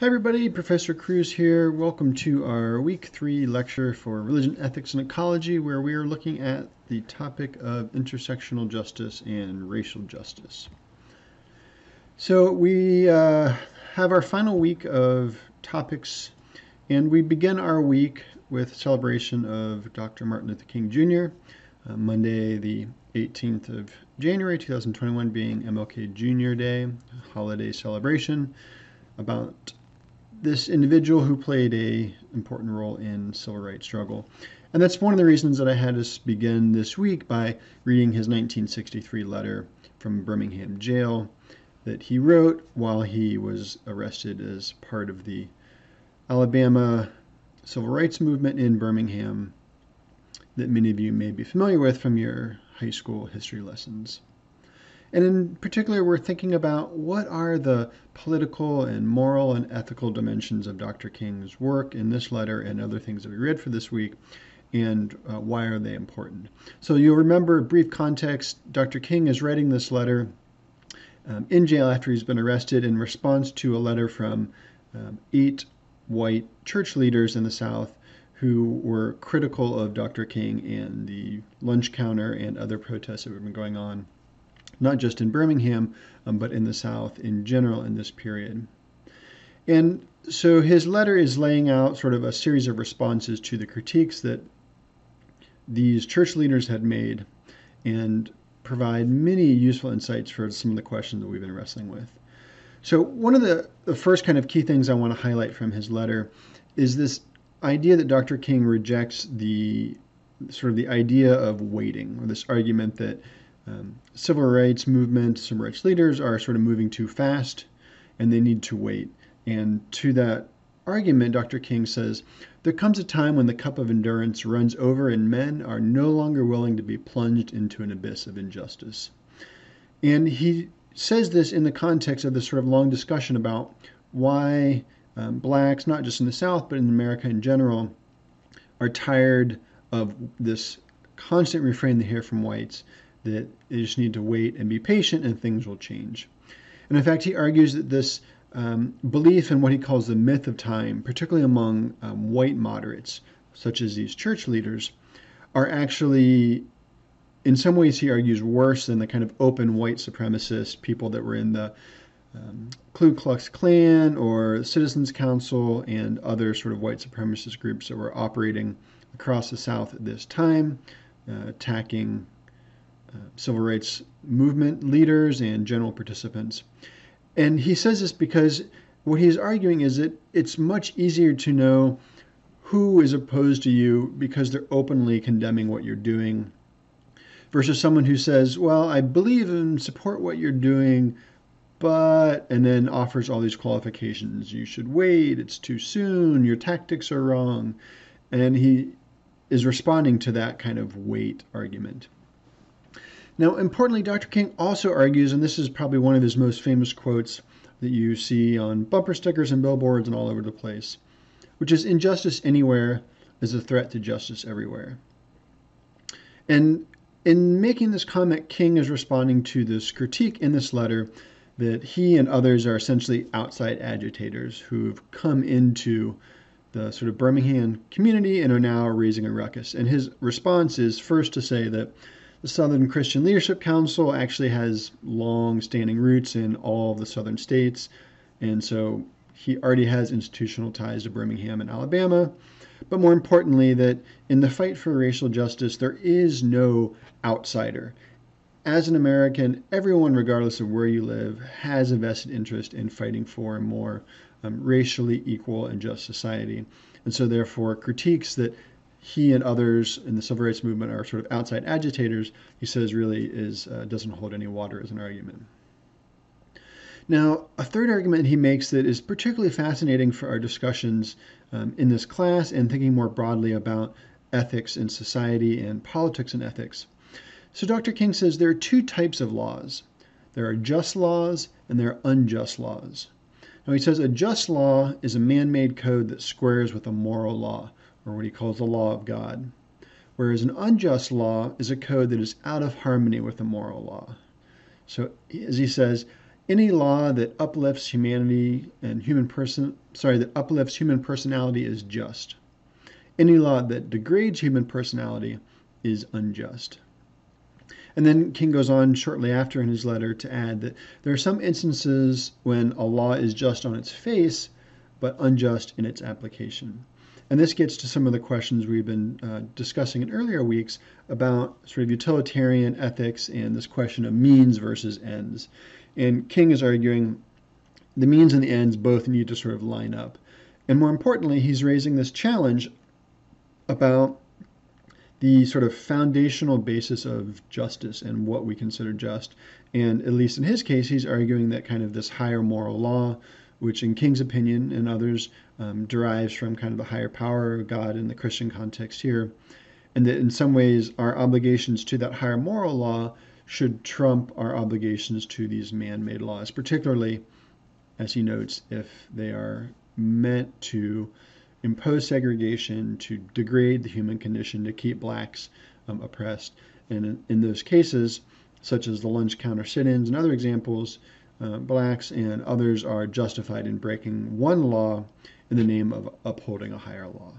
Hi everybody, Professor Cruz here. Welcome to our week three lecture for religion, ethics, and ecology, where we are looking at the topic of intersectional justice and racial justice. So we uh, have our final week of topics, and we begin our week with celebration of Dr. Martin Luther King Jr. Uh, Monday, the 18th of January 2021, being MLK Jr. Day, holiday celebration about this individual who played a important role in civil rights struggle. And that's one of the reasons that I had us begin this week by reading his 1963 letter from Birmingham jail that he wrote while he was arrested as part of the Alabama civil rights movement in Birmingham that many of you may be familiar with from your high school history lessons. And in particular, we're thinking about what are the political and moral and ethical dimensions of Dr. King's work in this letter and other things that we read for this week, and uh, why are they important. So you'll remember, brief context, Dr. King is writing this letter um, in jail after he's been arrested in response to a letter from um, eight white church leaders in the South who were critical of Dr. King and the lunch counter and other protests that have been going on not just in Birmingham, um, but in the South in general in this period. And so his letter is laying out sort of a series of responses to the critiques that these church leaders had made and provide many useful insights for some of the questions that we've been wrestling with. So, one of the, the first kind of key things I want to highlight from his letter is this idea that Dr. King rejects the sort of the idea of waiting, or this argument that um, civil rights movement, civil rights leaders are sort of moving too fast and they need to wait. And to that argument, Dr. King says, there comes a time when the cup of endurance runs over and men are no longer willing to be plunged into an abyss of injustice. And he says this in the context of this sort of long discussion about why um, blacks, not just in the South, but in America in general, are tired of this constant refrain they hear from whites that they just need to wait and be patient and things will change. And in fact, he argues that this um, belief in what he calls the myth of time, particularly among um, white moderates, such as these church leaders, are actually, in some ways, he argues, worse than the kind of open white supremacist people that were in the um, Ku Klux Klan or Citizens Council and other sort of white supremacist groups that were operating across the South at this time, uh, attacking Uh, civil rights movement leaders and general participants. And he says this because what he's arguing is that it's much easier to know who is opposed to you because they're openly condemning what you're doing versus someone who says, Well, I believe and support what you're doing, but, and then offers all these qualifications. You should wait, it's too soon, your tactics are wrong. And he is responding to that kind of wait argument. Now, importantly, Dr. King also argues, and this is probably one of his most famous quotes that you see on bumper stickers and billboards and all over the place, which is injustice anywhere is a threat to justice everywhere. And in making this comment, King is responding to this critique in this letter that he and others are essentially outside agitators who've come into the sort of Birmingham community and are now raising a ruckus. And his response is first to say that the Southern Christian Leadership Council actually has long standing roots in all of the southern states. And so he already has institutional ties to Birmingham and Alabama. But more importantly, that in the fight for racial justice, there is no outsider. As an American, everyone, regardless of where you live, has a vested interest in fighting for a more um, racially equal and just society. And so, therefore, critiques that he and others in the civil rights movement are sort of outside agitators, he says really is uh, doesn't hold any water as an argument. Now, a third argument he makes that is particularly fascinating for our discussions um, in this class and thinking more broadly about ethics in society and politics and ethics. So, Dr. King says there are two types of laws there are just laws and there are unjust laws. Now, he says a just law is a man made code that squares with a moral law or what he calls the law of God, whereas an unjust law is a code that is out of harmony with the moral law. So, as he says, any law that uplifts humanity and human person sorry that uplifts human personality is just. Any law that degrades human personality is unjust. And then King goes on shortly after in his letter to add that there are some instances when a law is just on its face, but unjust in its application. And this gets to some of the questions we've been uh, discussing in earlier weeks about sort of utilitarian ethics and this question of means versus ends. And King is arguing the means and the ends both need to sort of line up. And more importantly, he's raising this challenge about the sort of foundational basis of justice and what we consider just. And at least in his case, he's arguing that kind of this higher moral law, which in King's opinion and others um, derives from kind of the higher power of God in the Christian context here, and that in some ways our obligations to that higher moral law should trump our obligations to these man made laws, particularly, as he notes, if they are meant to impose segregation, to degrade the human condition, to keep blacks um, oppressed. And in, in, those cases, such as the lunch counter sit ins and other examples, uh, blacks and others are justified in breaking one law in the name of upholding a higher law.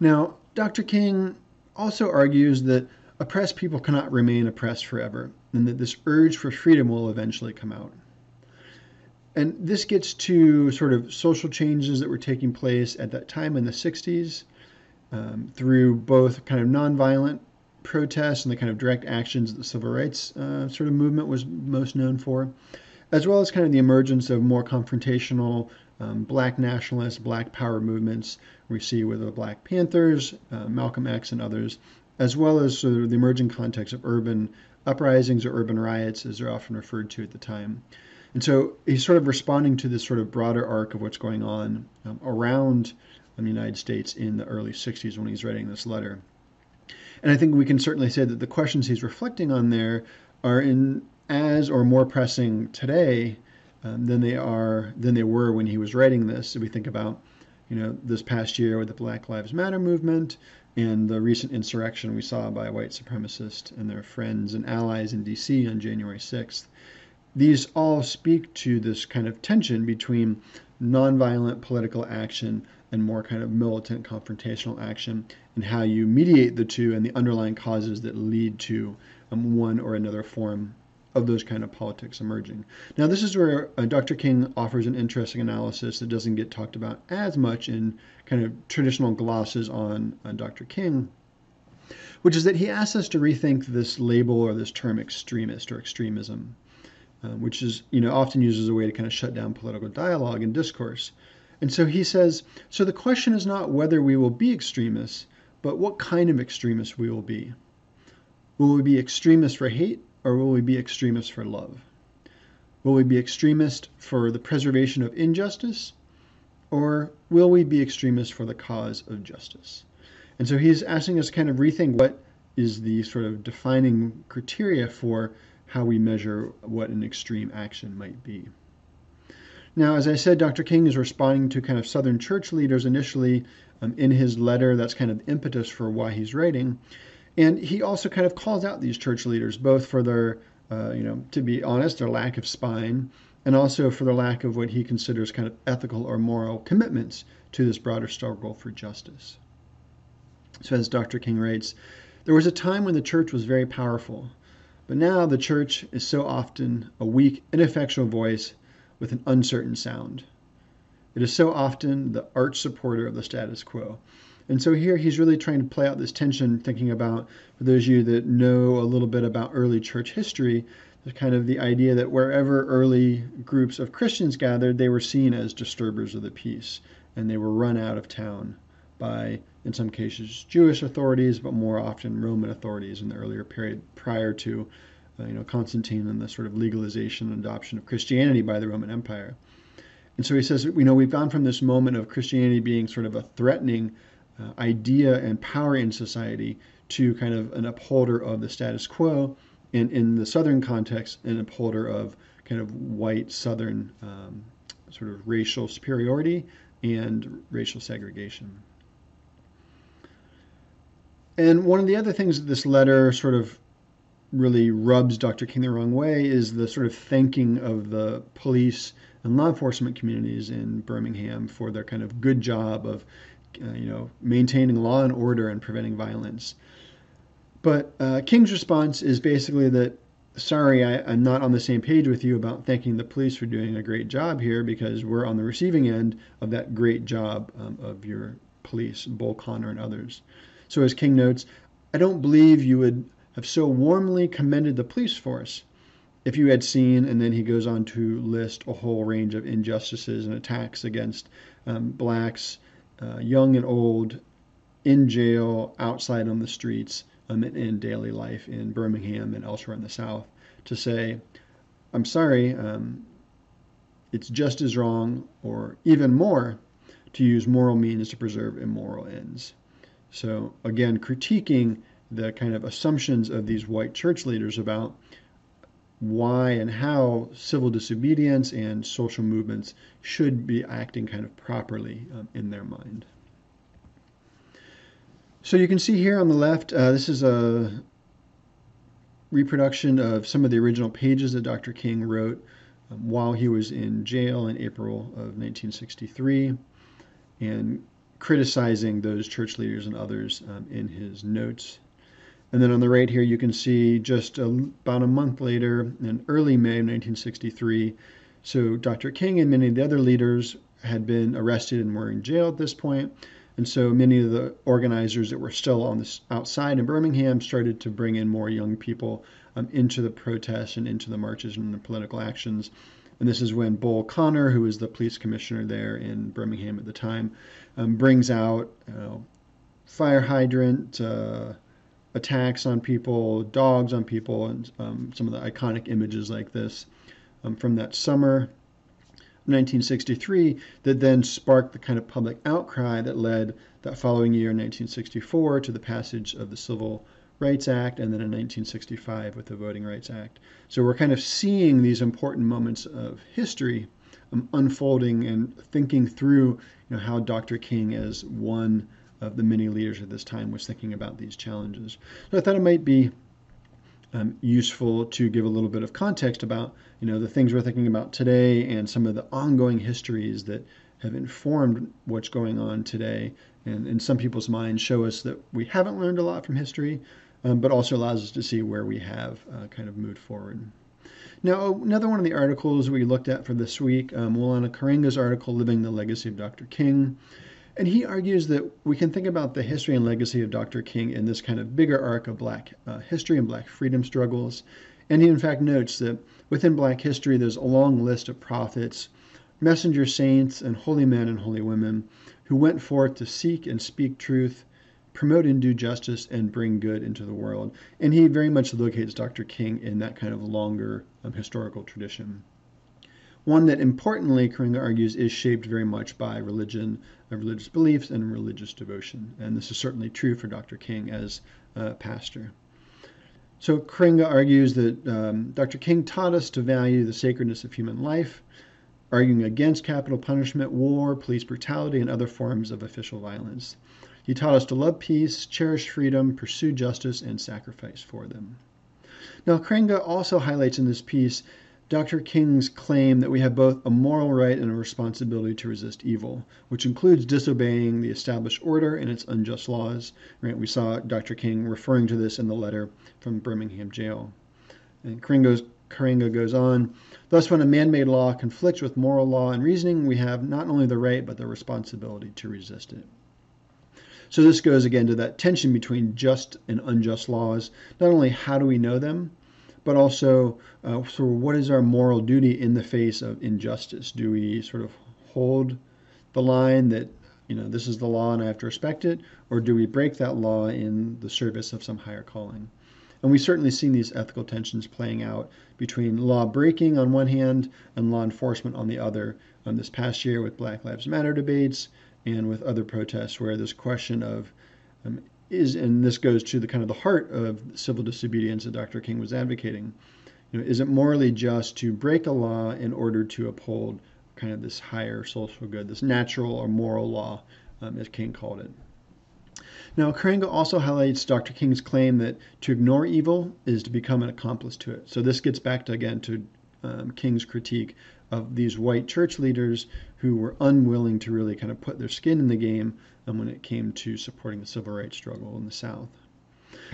Now, Dr. King also argues that oppressed people cannot remain oppressed forever, and that this urge for freedom will eventually come out. And this gets to sort of social changes that were taking place at that time in the 60s um, through both kind of nonviolent protests and the kind of direct actions that the civil rights uh, sort of movement was most known for, as well as kind of the emergence of more confrontational um, black nationalist, black power movements we see with the Black Panthers, uh, Malcolm X, and others, as well as sort of the emerging context of urban uprisings or urban riots, as they're often referred to at the time. And so he's sort of responding to this sort of broader arc of what's going on um, around the United States in the early 60s when he's writing this letter. And I think we can certainly say that the questions he's reflecting on there are in as or more pressing today um, than they are than they were when he was writing this. If we think about, you know, this past year with the Black Lives Matter movement and the recent insurrection we saw by white supremacists and their friends and allies in D.C. on January 6th these all speak to this kind of tension between nonviolent political action and more kind of militant confrontational action and how you mediate the two and the underlying causes that lead to um, one or another form of those kind of politics emerging. Now, this is where uh, Dr. King offers an interesting analysis that doesn't get talked about as much in kind of traditional glosses on uh, Dr. King, which is that he asks us to rethink this label or this term extremist or extremism um, which is you know often used as a way to kind of shut down political dialogue and discourse. And so he says, so the question is not whether we will be extremists, but what kind of extremists we will be. Will we be extremists for hate or will we be extremists for love? Will we be extremists for the preservation of injustice or will we be extremists for the cause of justice? And so he's asking us to kind of rethink what is the sort of defining criteria for how we measure what an extreme action might be. Now, as I said, Dr. King is responding to kind of Southern church leaders initially um, in his letter. That's kind of impetus for why he's writing. And he also kind of calls out these church leaders, both for their, uh, you know, to be honest, their lack of spine, and also for their lack of what he considers kind of ethical or moral commitments to this broader struggle for justice. So, as Dr. King writes, there was a time when the church was very powerful. But now the church is so often a weak, ineffectual voice with an uncertain sound. It is so often the arch supporter of the status quo. And so here he's really trying to play out this tension, thinking about, for those of you that know a little bit about early church history, there's kind of the idea that wherever early groups of Christians gathered, they were seen as disturbers of the peace, and they were run out of town by, in some cases, Jewish authorities, but more often Roman authorities in the earlier period prior to, you know, Constantine and the sort of legalization and adoption of Christianity by the Roman Empire. And so he says, you know, we've gone from this moment of Christianity being sort of a threatening uh, idea and power in society to kind of an upholder of the status quo, and in the Southern context, an upholder of kind of white Southern um, sort of racial superiority and racial segregation. And one of the other things that this letter sort of really rubs Dr. King the wrong way is the sort of thanking of the police and law enforcement communities in Birmingham for their kind of good job of, uh, you know, maintaining law and order and preventing violence. But uh, King's response is basically that, sorry, I, I'm not on the same page with you about thanking the police for doing a great job here because we're on the receiving end of that great job um, of your police, Bull Connor and others. So as King notes, I don't believe you would have so warmly commended the police force if you had seen, and then he goes on to list a whole range of injustices and attacks against um, blacks, uh, young and old, in jail, outside on the streets, um, in, in, daily life in Birmingham and elsewhere in the South, to say, I'm sorry, um, it's just as wrong, or even more, to use moral means to preserve immoral ends. So, again, critiquing the kind of assumptions of these white church leaders about why and how civil disobedience and social movements should be acting kind of properly um, in their mind. So you can see here on the left, uh, this is a reproduction of some of the original pages that Dr. King wrote um, while he was in jail in April of 1963 and criticizing those church leaders and others um, in his notes and then on the right here, you can see just a, about a month later, in early May 1963, so Dr. King and many of the other leaders had been arrested and were in jail at this point. And so many of the organizers that were still on the outside in Birmingham started to bring in more young people um, into the protests and into the marches and the political actions. And this is when Bull Connor, who was the police commissioner there in Birmingham at the time, um, brings out fire hydrant, uh, attacks on people, dogs on people, and um, some of the iconic images like this um, from that summer 1963 that then sparked the kind of public outcry that led that following year, 1964, to the passage of the Civil Rights Act, and then in 1965 with the Voting Rights Act. So we're kind of seeing these important moments of history um, unfolding and thinking through you know, how Dr. King, as one of the many leaders at this time was thinking about these challenges. So I thought it might be um, useful to give a little bit of context about you know the things we're thinking about today and some of the ongoing histories that have informed what's going on today and in some people's minds show us that we haven't learned a lot from history um, but also allows us to see where we have uh, kind of moved forward now another one of the articles we looked at for this week um, Maulana Karenga's article living the legacy of dr king and he argues that we can think about the history and legacy of Dr. King in this kind of bigger arc of black uh, history and black freedom struggles. And he, in fact, notes that within black history, there's a long list of prophets, messenger saints, and holy men and holy women who went forth to seek and speak truth, promote and do justice, and bring good into the world. And he very much locates Dr. King in that kind of longer um, historical tradition one that importantly, Karenga argues, is shaped very much by religion, uh, religious beliefs, and religious devotion. And this is certainly true for Dr. King as a pastor. So Karenga argues that um, Dr. King taught us to value the sacredness of human life, arguing against capital punishment, war, police brutality, and other forms of official violence. He taught us to love peace, cherish freedom, pursue justice, and sacrifice for them. Now, Karenga also highlights in this piece Dr. King's claim that we have both a moral right and a responsibility to resist evil, which includes disobeying the established order and its unjust laws. Right? We saw Dr. King referring to this in the letter from Birmingham jail. And Karenga goes on, thus when a man-made law conflicts with moral law and reasoning, we have not only the right but the responsibility to resist it. So this goes again to that tension between just and unjust laws. Not only how do we know them, but also uh, sort of what is our moral duty in the face of injustice? Do we sort of hold the line that you know this is the law and I have to respect it, or do we break that law in the service of some higher calling? And we've certainly seen these ethical tensions playing out between law breaking on one hand and law enforcement on the other. Um, this past year with Black Lives Matter debates and with other protests, where this question of um, is, and this goes to the kind of the heart of civil disobedience that Dr. King was advocating. You know, is it morally just to break a law in order to uphold kind of this higher social good, this natural or moral law, um, as King called it? Now, Karenga also highlights Dr. King's claim that to ignore evil is to become an accomplice to it. So this gets back to again to um, King's critique of these white church leaders who were unwilling to really kind of put their skin in the game when it came to supporting the civil rights struggle in the South.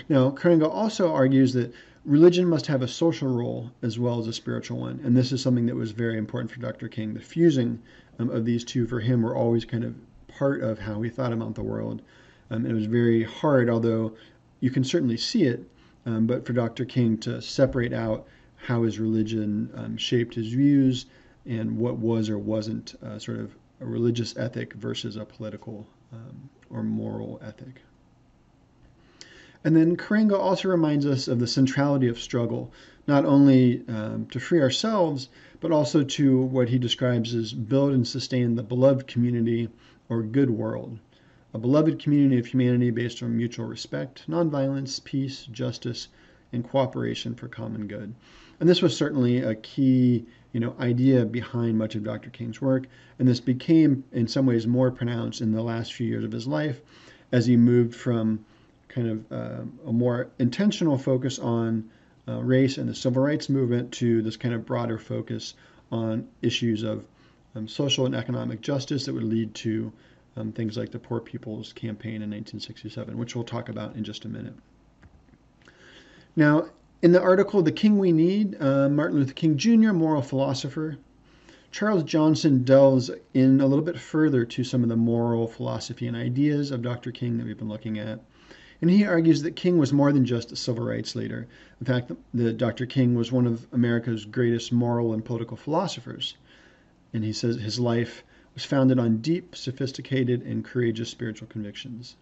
Now, Karenga also argues that religion must have a social role as well as a spiritual one. And this is something that was very important for Dr. King. The fusing um, of these two for him were always kind of part of how he thought about the world. Um, it was very hard, although you can certainly see it, um, but for Dr. King to separate out how his religion um, shaped his views and what was or wasn't uh, sort of a religious ethic versus a political um, or moral ethic. And then Karenga also reminds us of the centrality of struggle, not only um, to free ourselves, but also to what he describes as build and sustain the beloved community or good world. A beloved community of humanity based on mutual respect, nonviolence, peace, justice, and cooperation for common good. And this was certainly a key you know, idea behind much of Dr. King's work, and this became in some ways more pronounced in the last few years of his life as he moved from kind of uh, a more intentional focus on uh, race and the civil rights movement to this kind of broader focus on issues of um, social and economic justice that would lead to um, things like the Poor People's Campaign in 1967, which we'll talk about in just a minute. Now, in the article, The King We Need, uh, Martin Luther King Jr., Moral Philosopher, Charles Johnson delves in a little bit further to some of the moral philosophy and ideas of Dr. King that we've been looking at. And he argues that King was more than just a civil rights leader. In fact, that Dr. King was one of America's greatest moral and political philosophers. And he says his life was founded on deep, sophisticated, and courageous spiritual convictions.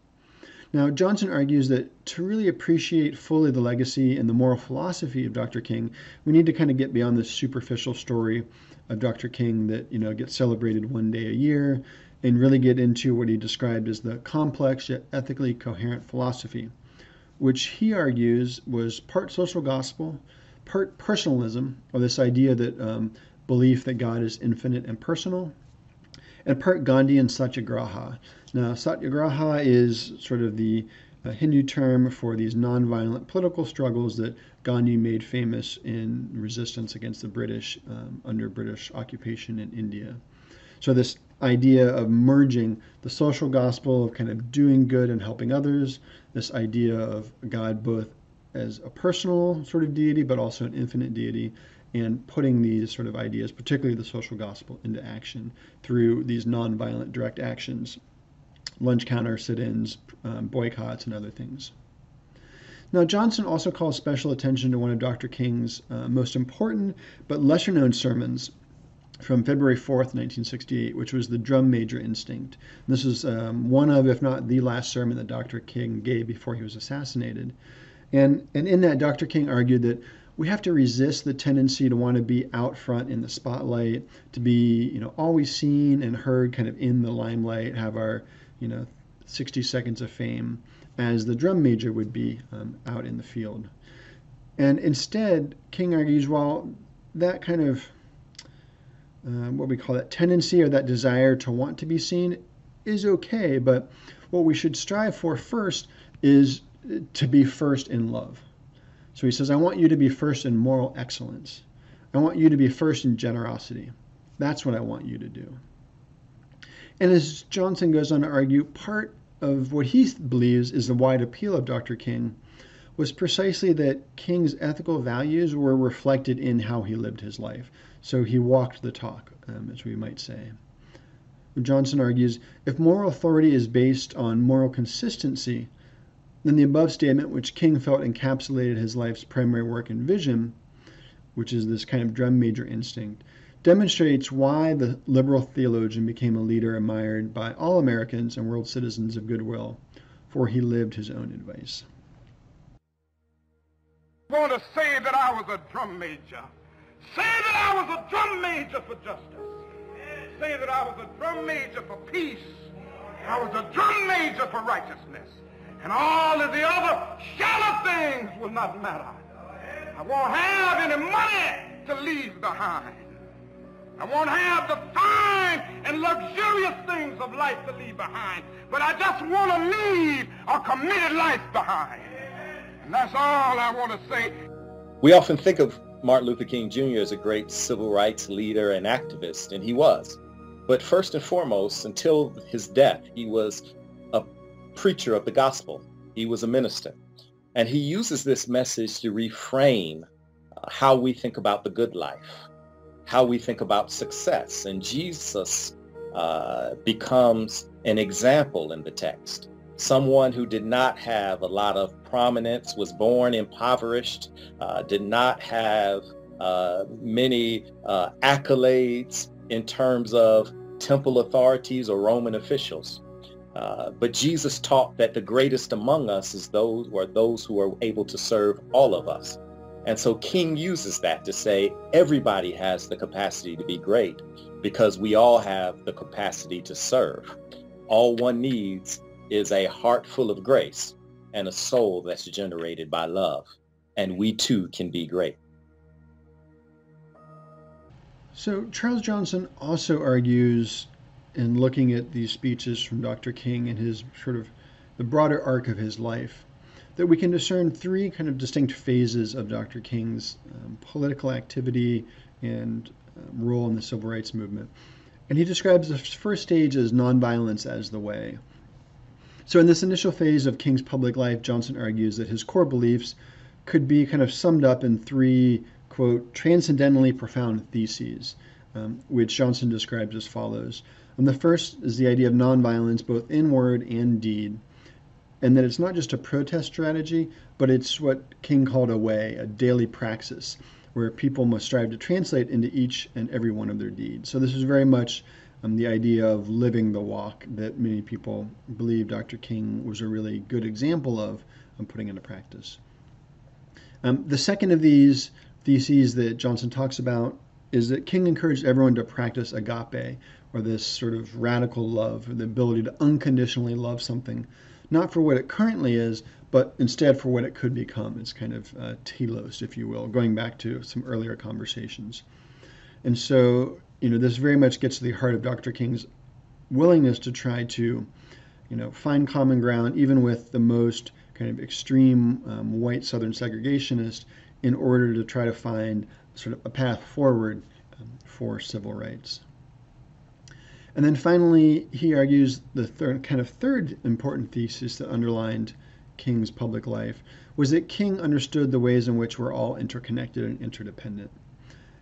Now, Johnson argues that to really appreciate fully the legacy and the moral philosophy of Dr. King, we need to kind of get beyond this superficial story of Dr. King that, you know, gets celebrated one day a year and really get into what he described as the complex yet ethically coherent philosophy, which he argues was part social gospel, part personalism, or this idea that um, belief that God is infinite and personal, and part Gandhi and satyagraha. Now, satyagraha is sort of the uh, Hindu term for these nonviolent political struggles that Gandhi made famous in resistance against the British um, under British occupation in India. So, this idea of merging the social gospel of kind of doing good and helping others, this idea of God both as a personal sort of deity, but also an infinite deity, and putting these sort of ideas, particularly the social gospel, into action through these nonviolent direct actions, lunch counter sit ins, um, boycotts, and other things. Now, Johnson also calls special attention to one of Dr. King's uh, most important but lesser known sermons, from February 4th, 1968, which was the drum major instinct. This is um, one of, if not the last sermon that Dr. King gave before he was assassinated. And, and in that, Dr. King argued that we have to resist the tendency to want to be out front in the spotlight, to be, you know, always seen and heard kind of in the limelight, have our, you know, 60 seconds of fame as the drum major would be um, out in the field. And instead, King argues, well, that kind of um, what we call that tendency or that desire to want to be seen is okay, but what we should strive for first is to be first in love. So he says, I want you to be first in moral excellence. I want you to be first in generosity. That's what I want you to do. And as Johnson goes on to argue, part of what he believes is the wide appeal of Dr. King was precisely that King's ethical values were reflected in how he lived his life. So he walked the talk, um, as we might say. Johnson argues if moral authority is based on moral consistency, then the above statement, which King felt encapsulated his life's primary work and vision, which is this kind of drum major instinct, demonstrates why the liberal theologian became a leader admired by all Americans and world citizens of goodwill, for he lived his own advice. I want to say that I was a drum major. Say that I was a drum major for justice. Say that I was a drum major for peace. I was a drum major for righteousness. And all of the other shallow things will not matter. I won't have any money to leave behind. I won't have the fine and luxurious things of life to leave behind, but I just want to leave a committed life behind. And that's all I want to say. We often think of Martin Luther King Jr. as a great civil rights leader and activist, and he was. But first and foremost, until his death, he was preacher of the gospel. He was a minister. And he uses this message to reframe uh, how we think about the good life, how we think about success. And Jesus uh, becomes an example in the text. Someone who did not have a lot of prominence, was born impoverished, uh, did not have uh, many uh, accolades in terms of temple authorities or Roman officials. Uh, but Jesus taught that the greatest among us is those who are those who are able to serve all of us. And so King uses that to say everybody has the capacity to be great because we all have the capacity to serve. All one needs is a heart full of grace and a soul that's generated by love. And we too can be great. So Charles Johnson also argues in looking at these speeches from Dr. King and his sort of the broader arc of his life that we can discern three kind of distinct phases of Dr. King's um, political activity and um, role in the civil rights movement. And he describes the first stage as nonviolence as the way. So, in this initial phase of King's public life, Johnson argues that his core beliefs could be kind of summed up in three, quote, transcendently profound theses, um, which Johnson describes as follows. And the first is the idea of nonviolence, both in word and deed, and that it's not just a protest strategy, but it's what King called a way, a daily praxis, where people must strive to translate into each and every one of their deeds. So this is very much um, the idea of living the walk that many people believe Dr. King was a really good example of um, putting into practice. Um, the second of these theses that Johnson talks about is that King encouraged everyone to practice agape, or this sort of radical love, or the ability to unconditionally love something, not for what it currently is, but instead for what it could become. It's kind of uh, telos, if you will, going back to some earlier conversations. And so, you know, this very much gets to the heart of Dr. King's willingness to try to, you know, find common ground, even with the most kind of extreme um, white Southern segregationist, in order to try to find sort of a path forward um, for civil rights. And then finally, he argues the third, kind of third important thesis that underlined King's public life was that King understood the ways in which we're all interconnected and interdependent.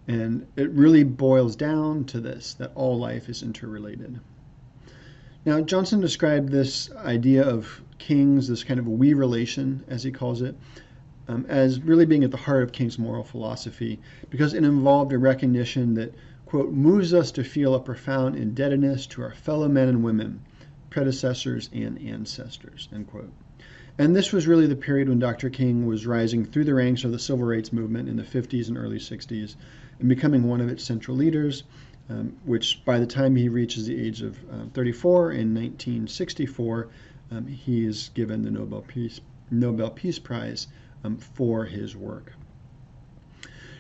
And it really boils down to this that all life is interrelated. Now, Johnson described this idea of King's, this kind of we relation, as he calls it, um, as really being at the heart of King's moral philosophy because it involved a recognition that quote, moves us to feel a profound indebtedness to our fellow men and women, predecessors and ancestors, end quote. And this was really the period when Dr. King was rising through the ranks of the civil rights movement in the 50s and early 60s and becoming one of its central leaders, um, which by the time he reaches the age of uh, 34 in 1964, um, he is given the Nobel Peace, Nobel Peace Prize um, for his work.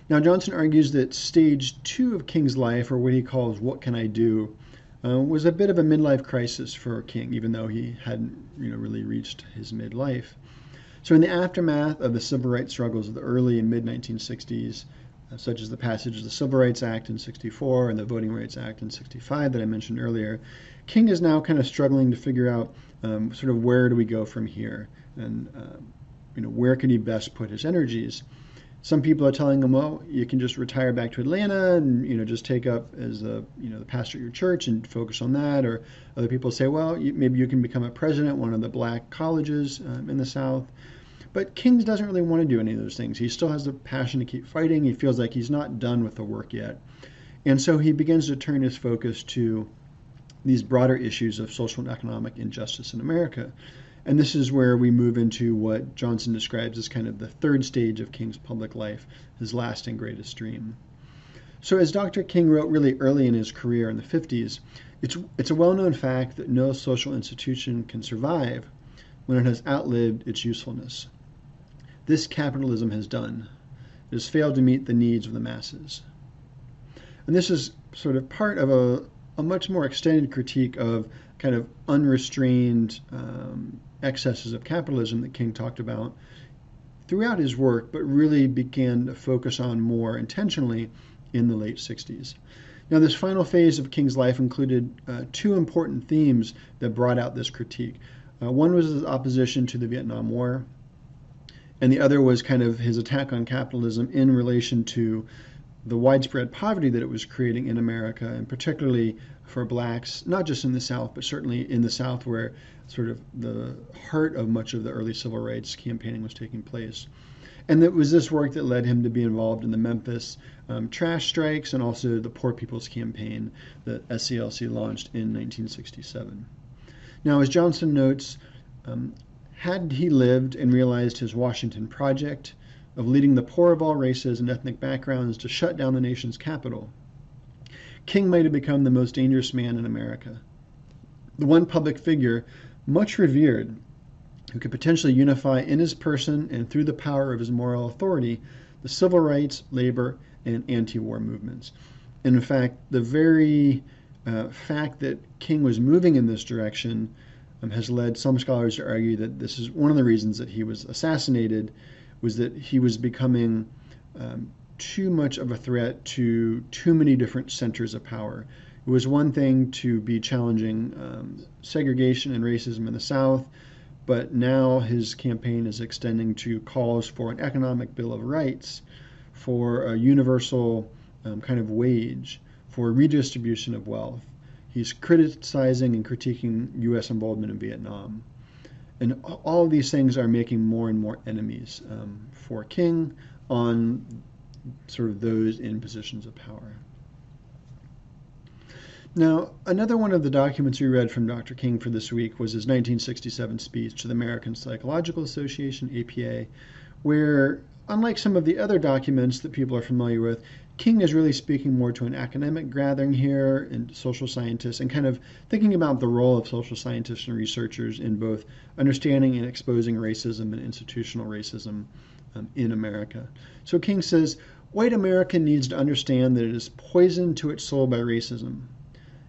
Now, Johnson argues that stage two of King's life, or what he calls What Can I Do, uh, was a bit of a midlife crisis for King, even though he hadn't you know, really reached his midlife. So, in the aftermath of the civil rights struggles of the early and mid 1960s, uh, such as the passage of the Civil Rights Act in 64 and the Voting Rights Act in 65 that I mentioned earlier, King is now kind of struggling to figure out um, sort of where do we go from here, and uh, you know where can he best put his energies some people are telling him, well, you can just retire back to Atlanta and you know just take up as a you know the pastor at your church and focus on that. Or other people say, well, you, maybe you can become a president at one of the black colleges um, in the South. But Kings doesn't really want to do any of those things. He still has the passion to keep fighting. He feels like he's not done with the work yet, and so he begins to turn his focus to these broader issues of social and economic injustice in America. And this is where we move into what Johnson describes as kind of the third stage of King's public life, his last and greatest dream. So, as Dr. King wrote really early in his career in the 50s, it's, it's a well known fact that no social institution can survive when it has outlived its usefulness. This capitalism has done. It has failed to meet the needs of the masses. And this is sort of part of a, a much more extended critique of kind of unrestrained um, excesses of capitalism that King talked about throughout his work, but really began to focus on more intentionally in the late 60s. Now, this final phase of King's life included uh, two important themes that brought out this critique. Uh, one was his opposition to the Vietnam War, and the other was kind of his attack on capitalism in relation to the widespread poverty that it was creating in America, and particularly for blacks, not just in the South, but certainly in the South, where sort of the heart of much of the early civil rights campaigning was taking place. And it was this work that led him to be involved in the Memphis um, trash strikes and also the Poor People's Campaign that SCLC launched in 1967. Now, as Johnson notes, um, had he lived and realized his Washington project of leading the poor of all races and ethnic backgrounds to shut down the nation's capital, King might have become the most dangerous man in America. The one public figure much revered who could potentially unify in his person and through the power of his moral authority the civil rights, labor, and anti war movements. And in fact, the very uh, fact that King was moving in this direction um, has led some scholars to argue that this is one of the reasons that he was assassinated was that he was becoming um, too much of a threat to too many different centers of power. It was one thing to be challenging um, segregation and racism in the South, but now his campaign is extending to calls for an economic bill of rights, for a universal um, kind of wage, for redistribution of wealth. He's criticizing and critiquing U.S. involvement in Vietnam. And all of these things are making more and more enemies um, for King on sort of those in positions of power. Now, another one of the documents we read from Dr. King for this week was his 1967 speech to the American Psychological Association, APA, where, unlike some of the other documents that people are familiar with, King is really speaking more to an academic gathering here and social scientists and kind of thinking about the role of social scientists and researchers in both understanding and exposing racism and institutional racism um, in America. So King says, White America needs to understand that it is poisoned to its soul by racism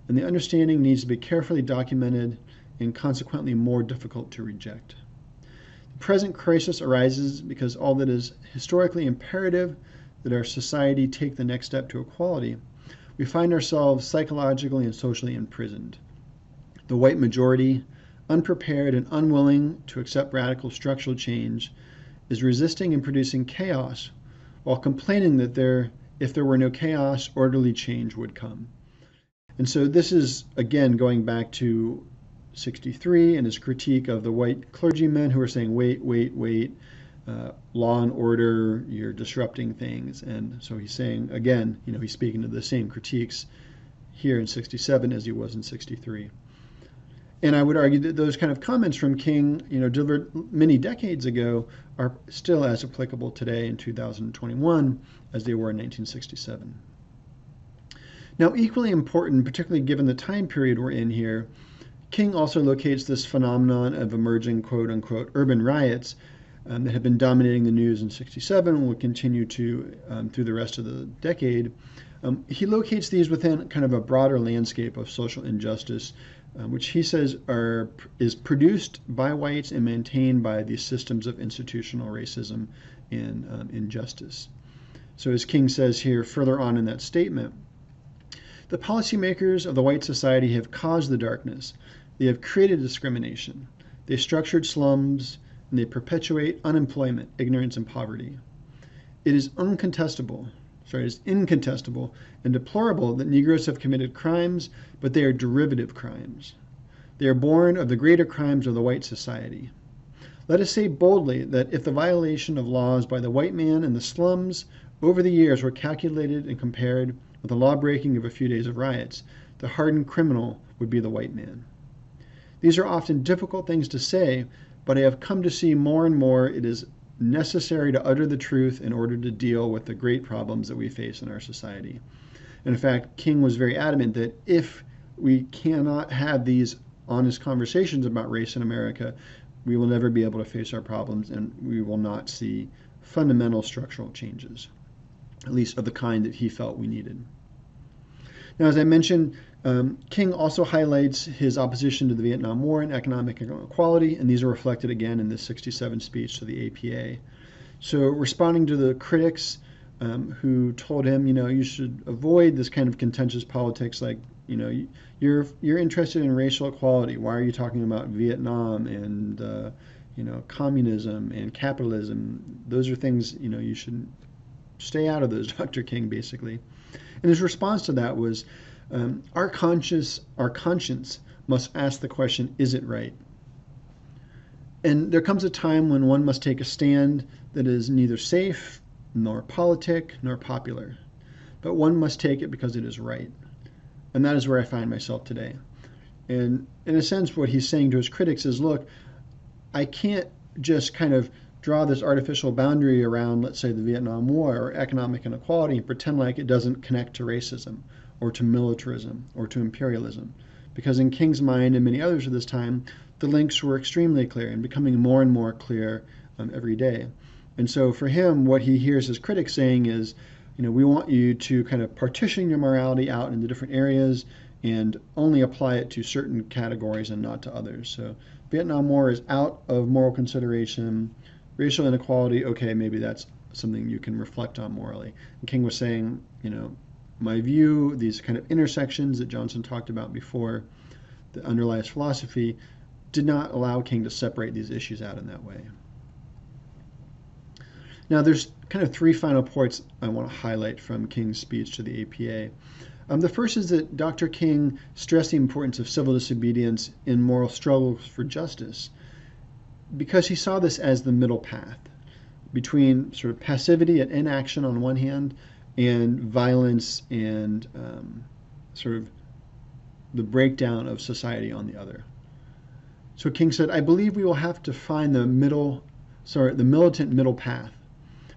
and the understanding needs to be carefully documented and consequently more difficult to reject. The present crisis arises because all that is historically imperative that our society take the next step to equality, we find ourselves psychologically and socially imprisoned. The white majority, unprepared and unwilling to accept radical structural change, is resisting and producing chaos while complaining that there, if there were no chaos, orderly change would come. And so this is, again, going back to 63 and his critique of the white clergymen who are saying, wait, wait, wait, uh, law and order, you're disrupting things. And so he's saying, again, you know, he's speaking to the same critiques here in 67 as he was in 63. And I would argue that those kind of comments from King, you know, delivered many decades ago, are still as applicable today in 2021 as they were in 1967. Now, equally important, particularly given the time period we're in here, King also locates this phenomenon of emerging quote unquote urban riots um, that have been dominating the news in 67 and will continue to um, through the rest of the decade. Um, he locates these within kind of a broader landscape of social injustice, uh, which he says are is produced by whites and maintained by these systems of institutional racism and um, injustice. So, as King says here further on in that statement, the policymakers of the white society have caused the darkness. They have created discrimination. They structured slums and they perpetuate unemployment, ignorance, and poverty. It is uncontestable, it is incontestable and deplorable that Negroes have committed crimes, but they are derivative crimes. They are born of the greater crimes of the white society. Let us say boldly that if the violation of laws by the white man in the slums over the years were calculated and compared with the law breaking of a few days of riots, the hardened criminal would be the white man. These are often difficult things to say, but I have come to see more and more it is necessary to utter the truth in order to deal with the great problems that we face in our society. And in fact, King was very adamant that if we cannot have these honest conversations about race in America, we will never be able to face our problems and we will not see fundamental structural changes at least of the kind that he felt we needed. Now, as I mentioned, um, King also highlights his opposition to the Vietnam War and economic inequality, and these are reflected again in this 67 speech to the APA. So, responding to the critics um, who told him, you know, you should avoid this kind of contentious politics, like, you know, you're you're interested in racial equality. Why are you talking about Vietnam and uh, you know communism and capitalism? Those are things you know you should stay out of those, Dr. King, basically. And his response to that was, um, our conscience, our conscience must ask the question, is it right? And there comes a time when one must take a stand that is neither safe, nor politic, nor popular. But one must take it because it is right. And that is where I find myself today. And in a sense, what he's saying to his critics is look, I can't just kind of draw this artificial boundary around, let's say, the Vietnam War or economic inequality and pretend like it doesn't connect to racism or to militarism or to imperialism. Because in King's mind and many others of this time, the links were extremely clear and becoming more and more clear um, every day. And so for him, what he hears his critics saying is, you know, we want you to kind of partition your morality out into different areas and only apply it to certain categories and not to others. So Vietnam War is out of moral consideration racial inequality, okay, maybe that's something you can reflect on morally. And King was saying, you know, my view, these kind of intersections that Johnson talked about before, that underlies philosophy, did not allow King to separate these issues out in that way. Now, there's kind of three final points I want to highlight from King's speech to the APA. Um, the first is that Dr. King stressed the importance of civil disobedience in moral struggles for justice because he saw this as the middle path between sort of passivity and inaction on one hand and violence and um, sort of the breakdown of society on the other. So King said, I believe we will have to find the middle, sorry, the militant middle path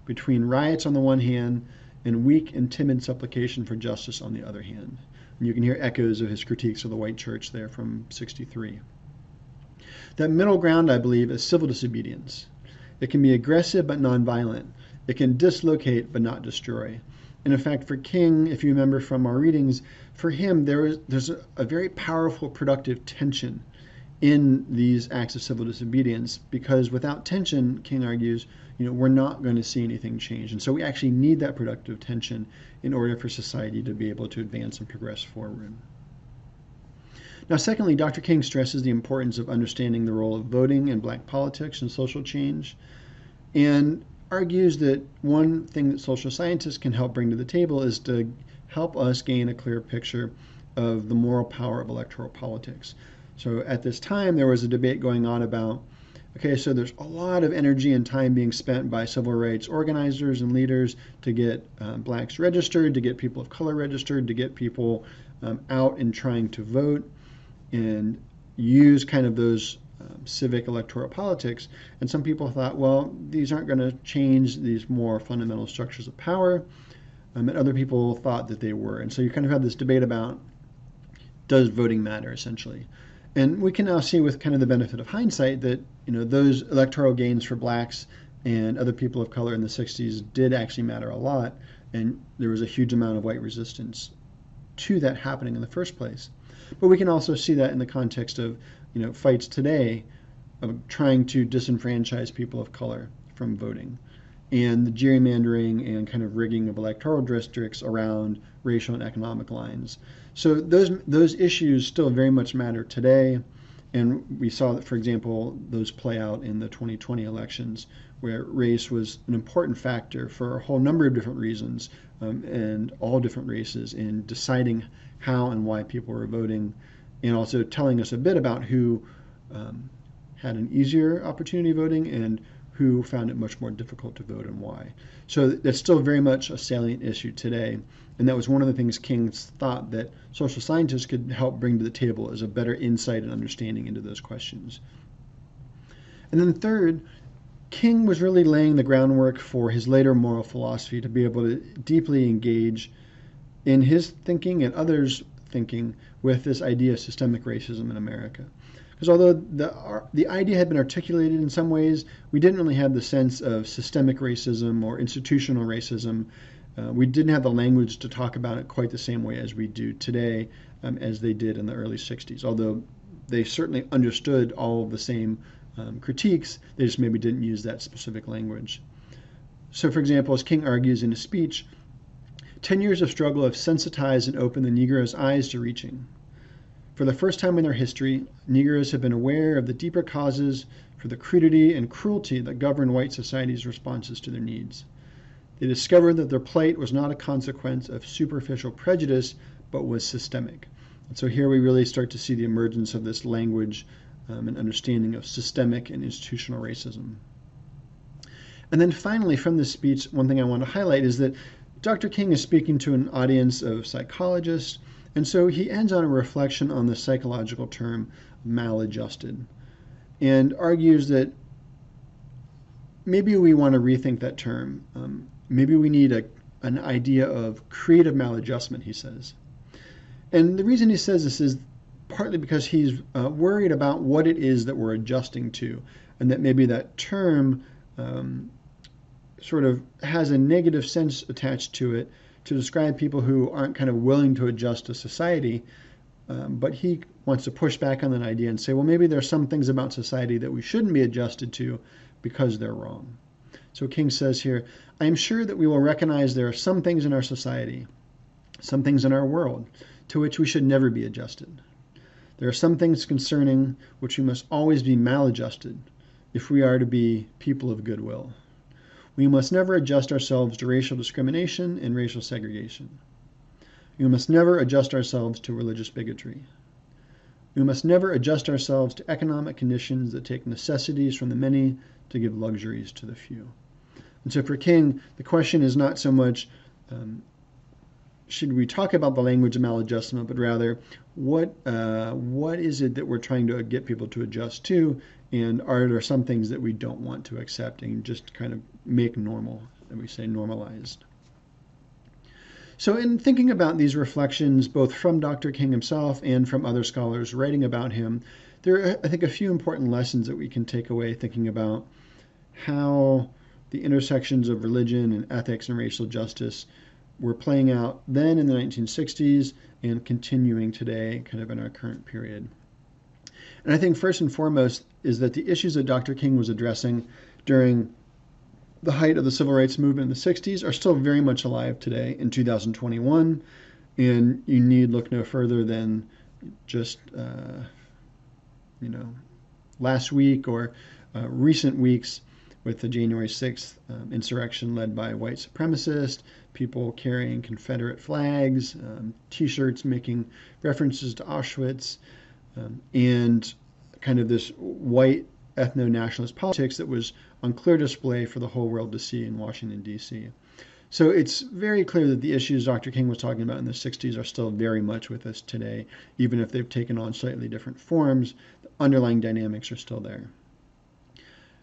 between riots on the one hand and weak and timid supplication for justice on the other hand. And you can hear echoes of his critiques of the white church there from 63. That middle ground, I believe, is civil disobedience. It can be aggressive but nonviolent. It can dislocate but not destroy. And in fact, for King, if you remember from our readings, for him, there is, there's a, a very powerful productive tension in these acts of civil disobedience because without tension, King argues, you know, we're not going to see anything change. And so we actually need that productive tension in order for society to be able to advance and progress forward. Now, secondly, Dr. King stresses the importance of understanding the role of voting in black politics and social change, and argues that one thing that social scientists can help bring to the table is to help us gain a clear picture of the moral power of electoral politics. So at this time, there was a debate going on about okay, so there's a lot of energy and time being spent by civil rights organizers and leaders to get um, blacks registered, to get people of color registered, to get people um, out and trying to vote and use kind of those um, civic electoral politics. And some people thought, well, these aren't going to change these more fundamental structures of power. Um, and other people thought that they were. And so you kind of have this debate about does voting matter essentially. And we can now see with kind of the benefit of hindsight that you know those electoral gains for blacks and other people of color in the 60s did actually matter a lot and there was a huge amount of white resistance to that happening in the first place. But we can also see that in the context of you know fights today of trying to disenfranchise people of color from voting and the gerrymandering and kind of rigging of electoral districts around racial and economic lines. So those those issues still very much matter today. And we saw that, for example, those play out in the 2020 elections, where race was an important factor for a whole number of different reasons um, and all different races in deciding how and why people were voting, and also telling us a bit about who um, had an easier opportunity voting and who found it much more difficult to vote and why. So that's still very much a salient issue today. And that was one of the things King thought that social scientists could help bring to the table as a better insight and understanding into those questions. And then third, King was really laying the groundwork for his later moral philosophy to be able to deeply engage in his thinking and others' thinking with this idea of systemic racism in America. Because although the, the idea had been articulated in some ways, we didn't really have the sense of systemic racism or institutional racism uh, we didn't have the language to talk about it quite the same way as we do today, um, as they did in the early 60s. Although they certainly understood all of the same um, critiques, they just maybe didn't use that specific language. So, for example, as King argues in his speech, 10 years of struggle have sensitized and opened the Negro's eyes to reaching. For the first time in their history, Negroes have been aware of the deeper causes for the crudity and cruelty that govern white society's responses to their needs. They discovered that their plight was not a consequence of superficial prejudice, but was systemic. And so here we really start to see the emergence of this language um, and understanding of systemic and institutional racism. And then finally, from this speech, one thing I want to highlight is that Dr. King is speaking to an audience of psychologists, and so he ends on a reflection on the psychological term maladjusted and argues that maybe we want to rethink that term. Um, maybe we need a, an idea of creative maladjustment, he says. And the reason he says this is partly because he's uh, worried about what it is that we're adjusting to, and that maybe that term um, sort of has a negative sense attached to it to describe people who aren't kind of willing to adjust to society. Um, but he wants to push back on that idea and say, well, maybe there are some things about society that we shouldn't be adjusted to because they're wrong. So King says here, I am sure that we will recognize there are some things in our society, some things in our world, to which we should never be adjusted. There are some things concerning which we must always be maladjusted if we are to be people of goodwill. We must never adjust ourselves to racial discrimination and racial segregation. We must never adjust ourselves to religious bigotry. We must never adjust ourselves to economic conditions that take necessities from the many to give luxuries to the few. And so for King, the question is not so much um, should we talk about the language of maladjustment, but rather what uh, what is it that we're trying to get people to adjust to, and are there some things that we don't want to accept and just kind of make normal, that we say normalized. So, in thinking about these reflections, both from Dr. King himself and from other scholars writing about him, there are, I think, a few important lessons that we can take away thinking about how the intersections of religion and ethics and racial justice were playing out then in the 1960s and continuing today, kind of in our current period. And I think first and foremost is that the issues that Dr. King was addressing during the height of the civil rights movement in the 60s are still very much alive today in 2021. And you need look no further than just, uh, you know, last week or uh, recent weeks with the January 6th um, insurrection led by white supremacists, people carrying Confederate flags, um, t shirts making references to Auschwitz, um, and kind of this white ethno nationalist politics that was on clear display for the whole world to see in Washington, D.C. So it's very clear that the issues Dr. King was talking about in the 60s are still very much with us today, even if they've taken on slightly different forms. The underlying dynamics are still there.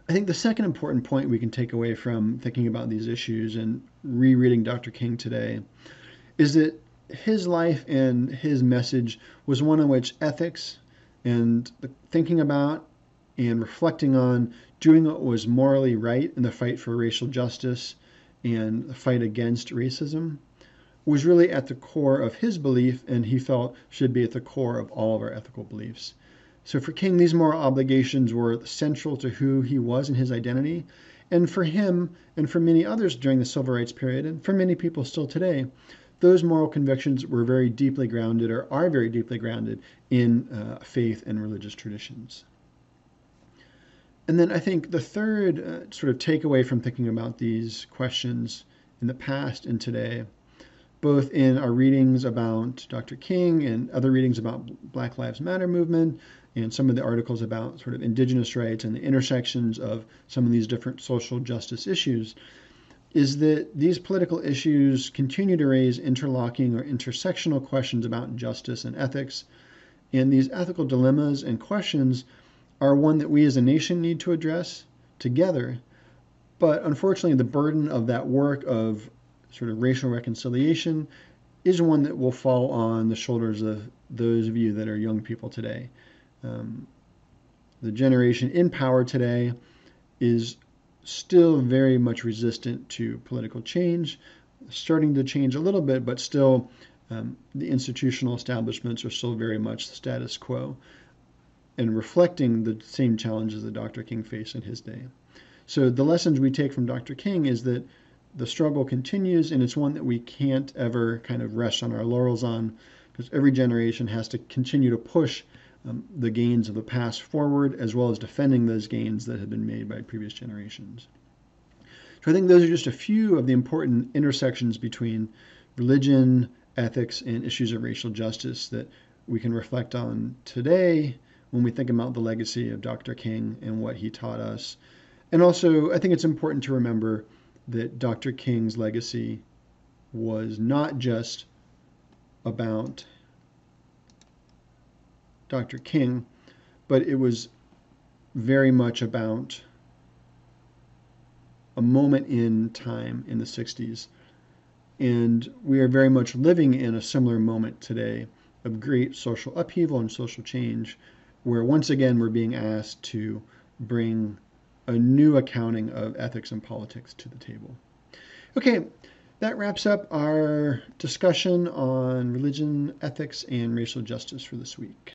I think the second important point we can take away from thinking about these issues and rereading Dr. King today is that his life and his message was one in which ethics and thinking about and reflecting on doing what was morally right in the fight for racial justice and the fight against racism was really at the core of his belief and he felt should be at the core of all of our ethical beliefs. So for King, these moral obligations were central to who he was and his identity. And for him and for many others during the civil rights period, and for many people still today, those moral convictions were very deeply grounded or are very deeply grounded in uh, faith and religious traditions. And then I think the third uh, sort of takeaway from thinking about these questions in the past and today, both in our readings about Dr. King and other readings about Black Lives Matter movement, and some of the articles about sort of indigenous rights and the intersections of some of these different social justice issues, is that these political issues continue to raise interlocking or intersectional questions about justice and ethics. And these ethical dilemmas and questions are one that we as a nation need to address together. But unfortunately, the burden of that work of sort of racial reconciliation is one that will fall on the shoulders of those of you that are young people today. Um, the generation in power today is still very much resistant to political change, starting to change a little bit, but still um, the institutional establishments are still very much the status quo and reflecting the same challenges that Dr. King faced in his day. So the lessons we take from Dr. King is that the struggle continues and it's one that we can't ever kind of rest on our laurels on because every generation has to continue to push um, the gains of the past forward as well as defending those gains that have been made by previous generations. So I think those are just a few of the important intersections between religion, ethics, and issues of racial justice that we can reflect on today when we think about the legacy of Dr. King and what he taught us. And also, I think it's important to remember that Dr. King's legacy was not just about Dr. King, but it was very much about a moment in time in the 60s. And we are very much living in a similar moment today of great social upheaval and social change, where once again we're being asked to bring a new accounting of ethics and politics to the table. Okay, that wraps up our discussion on religion, ethics, and racial justice for this week.